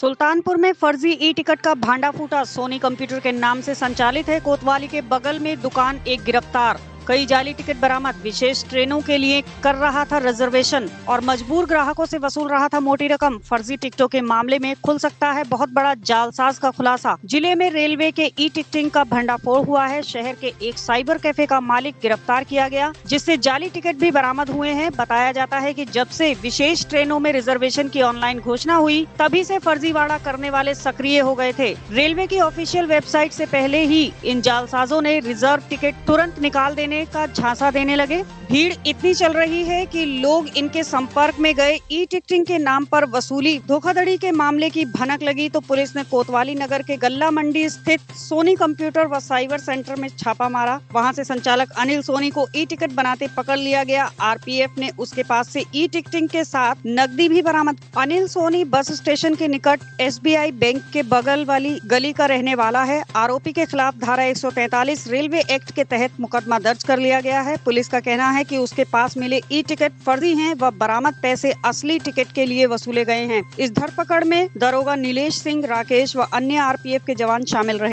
सुल्तानपुर में फर्जी e ticket का भांडा फूटा। सोनी कंप्यूटर के नाम से संचालित है। कोतवाली के बगल में दुकान एक गिरफ़्तार। कई जाली टिकट बरामद। विशेष ट्रेनों के लिए कर रहा था रिजर्वेशन और मजबूर ग्राहकों से वसूल रहा था मोटी रकम। फर्जी टिकटों के मामले में खुल सकता है बहुत बड़ा जालसाज का खुलासा। ज़िले में रेलवे के ई टिकटिंग का भंडाफोड़ हुआ है। शहर के एक साइबर कैफ़े का मालिक गिरफ़्तार किया गया, जिससे जाली टिकट भी बरामद हुए हैं। बताया जाता है की जब से विशेष ट्रेनों में रिजर्वेशन की ऑनलाइन घोषणा हुई, तभी से फर्जीवाड़ा करने वाले सक्रिय हो गए थे। रेलवे की ऑफिशियल वेबसाइट से पहले ही इन जालसाजों ने रिज़र्व टिकट तुरंत निकाल देने का झांसा देने लगे। भीड़ इतनी चल रही है कि लोग इनके संपर्क में गए। ई टिकटिंग के नाम पर वसूली। धोखाधड़ी के मामले की भनक लगी तो पुलिस ने कोतवाली नगर के गल्ला मंडी स्थित सोनी कंप्यूटर व साइबर सेंटर में छापा मारा। वहाँ से संचालक अनिल सोनी को ई टिकट बनाते पकड़ लिया गया। आरपीएफ ने उसके पास से ई टिकटिंग के साथ नकदी भी बरामद। अनिल सोनी बस स्टेशन के निकट एसबीआई बैंक के बगल वाली गली का रहने वाला है। आरोपी के खिलाफ धारा 143 रेलवे एक्ट के तहत मुकदमा दर्ज कर लिया गया है। पुलिस का कहना है कि उसके पास मिले ई टिकट फर्जी हैं व बरामद पैसे असली टिकट के लिए वसूले गए हैं। इस धरपकड़ में दरोगा नीलेश सिंह, राकेश व अन्य आरपीएफ के जवान शामिल रहे।